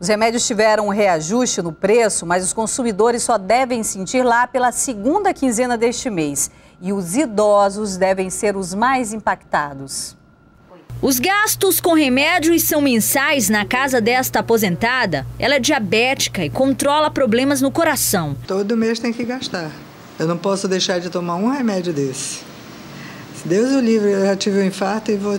Os remédios tiveram um reajuste no preço, mas os consumidores só devem sentir lá pela segunda quinzena deste mês. E os idosos devem ser os mais impactados. Os gastos com remédios são mensais na casa desta aposentada. Ela é diabética e controla problemas no coração. Todo mês tem que gastar. Eu não posso deixar de tomar um remédio desse. Se Deus o livre, eu já tive um infarto e vou,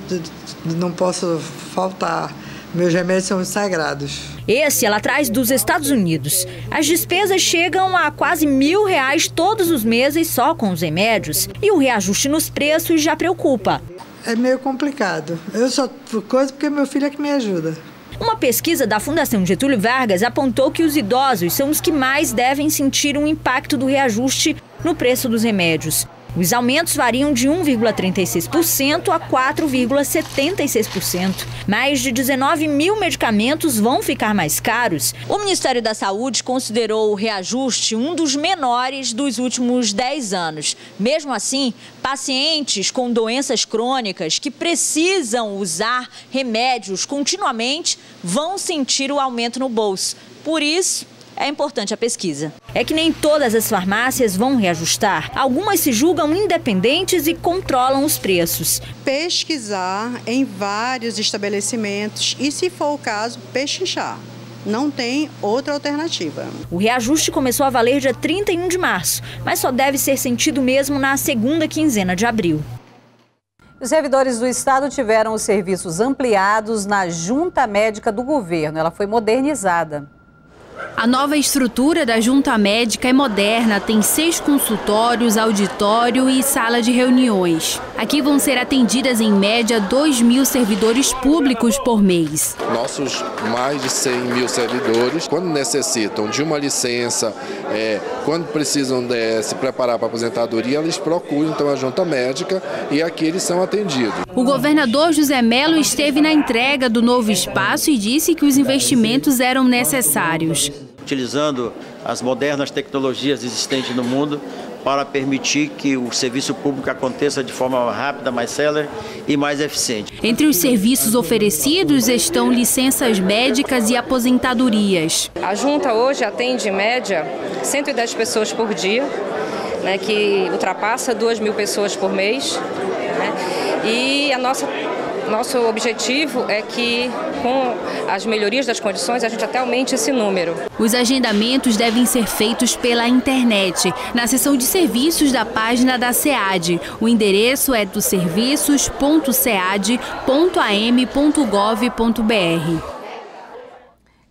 não posso faltar. Meus remédios são sagrados. Esse ela traz dos Estados Unidos. As despesas chegam a quase mil reais todos os meses só com os remédios. E o reajuste nos preços já preocupa. É meio complicado. Eu só coisa porque meu filho é que me ajuda. Uma pesquisa da Fundação Getúlio Vargas apontou que os idosos são os que mais devem sentir um impacto do reajuste no preço dos remédios. Os aumentos variam de 1,36% a 4,76%. Mais de 19 mil medicamentos vão ficar mais caros. O Ministério da Saúde considerou o reajuste um dos menores dos últimos 10 anos. Mesmo assim, pacientes com doenças crônicas que precisam usar remédios continuamente vão sentir o aumento no bolso. Por isso, é importante a pesquisa. É que nem todas as farmácias vão reajustar. Algumas se julgam independentes e controlam os preços. Pesquisar em vários estabelecimentos e, se for o caso, pechinchar. Não tem outra alternativa. O reajuste começou a valer dia 31 de março, mas só deve ser sentido mesmo na segunda quinzena de abril. Os servidores do Estado tiveram os serviços ampliados na Junta Médica do Governo. Ela foi modernizada. A nova estrutura da junta médica é moderna, tem seis consultórios, auditório e sala de reuniões. Aqui vão ser atendidas em média 2 mil servidores públicos por mês. Nossos mais de 100 mil servidores, quando necessitam de uma licença, é, quando precisam de, se preparar para a aposentadoria, eles procuram então a junta médica e aqui eles são atendidos. O governador José Melo esteve na entrega do novo espaço e disse que os investimentos eram necessários utilizando as modernas tecnologias existentes no mundo para permitir que o serviço público aconteça de forma rápida, mais célere e mais eficiente. Entre os serviços oferecidos estão licenças médicas e aposentadorias. A junta hoje atende em média 110 pessoas por dia, né, que ultrapassa 2 mil pessoas por mês. Né, e a nossa nosso objetivo é que, com as melhorias das condições, a gente até aumente esse número. Os agendamentos devem ser feitos pela internet, na seção de serviços da página da SEAD. O endereço é do serviços.sead.am.gov.br.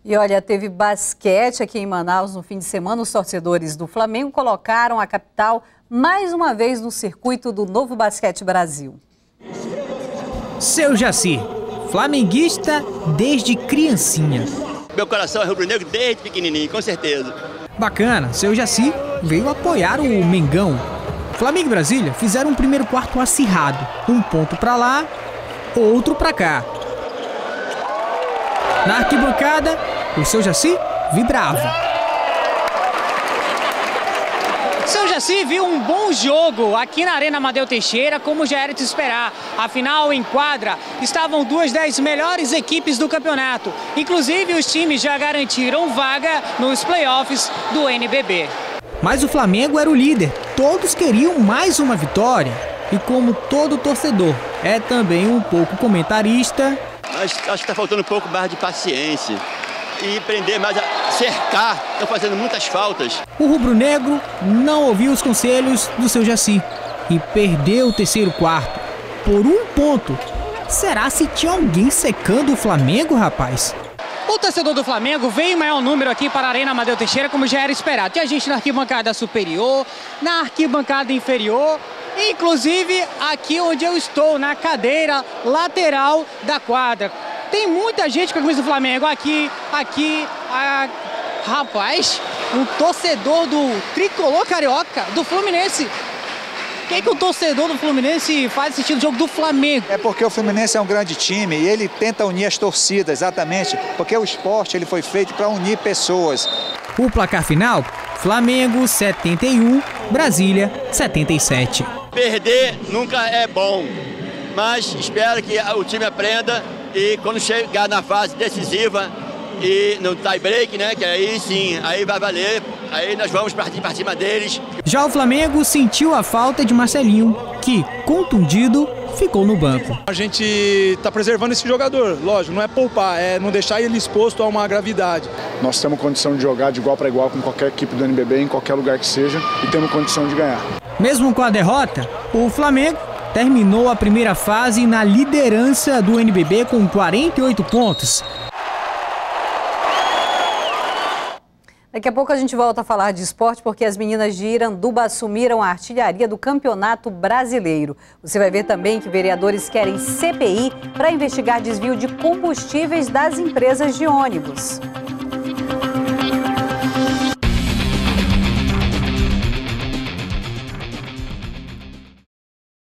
E olha, teve basquete aqui em Manaus no fim de semana. Os torcedores do Flamengo colocaram a capital mais uma vez no circuito do Novo Basquete Brasil. Seu Jaci, flamenguista desde criancinha. Meu coração é rubro-negro desde pequenininho, com certeza. Bacana, seu Jaci veio apoiar o Mengão. Flamengo e Brasília fizeram um primeiro quarto acirrado. Um ponto para lá, outro para cá. Na arquibancada, o seu Jaci vibrava. Seu Jaci viu um bom jogo aqui na Arena Amadeu Teixeira, como já era de esperar. Afinal, em quadra, estavam duas das melhores equipes do campeonato. Inclusive, os times já garantiram vaga nos playoffs do NBB. Mas o Flamengo era o líder. Todos queriam mais uma vitória. E como todo torcedor é também um pouco comentarista. Acho, acho que está faltando um pouco mais de paciência e prender mais, a cercar, estão fazendo muitas faltas. O rubro-negro não ouviu os conselhos do seu Jaci e perdeu o terceiro quarto por um ponto. Será se tinha alguém secando o Flamengo, rapaz? O torcedor do Flamengo veio em maior número aqui para a Arena Amadeu Teixeira, como já era esperado. Tinha gente na arquibancada superior, na arquibancada inferior, inclusive aqui onde eu estou, na cadeira lateral da quadra. Tem muita gente com a camisa do Flamengo aqui, aqui, a... rapaz, um torcedor do tricolor carioca, do Fluminense. O que, é que o torcedor do Fluminense faz assistindo o jogo do Flamengo? É porque o Fluminense é um grande time e ele tenta unir as torcidas, exatamente, porque o esporte ele foi feito para unir pessoas. O placar final: Flamengo 71, Brasília 77. Perder nunca é bom, mas espero que o time aprenda e quando chegar na fase decisiva, e no tie break, né? Que aí sim, aí vai valer. Aí nós vamos partir para cima deles. Já o Flamengo sentiu a falta de Marcelinho, que, contundido, ficou no banco. A gente está preservando esse jogador, lógico, não é poupar, é não deixar ele exposto a uma gravidade. Nós temos condição de jogar de igual para igual com qualquer equipe do NBB, em qualquer lugar que seja, e temos condição de ganhar. Mesmo com a derrota, o Flamengo terminou a primeira fase na liderança do NBB com 48 pontos. Daqui a pouco a gente volta a falar de esporte, porque as meninas de Iranduba assumiram a artilharia do Campeonato Brasileiro. Você vai ver também que vereadores querem CPI para investigar desvio de combustíveis das empresas de ônibus.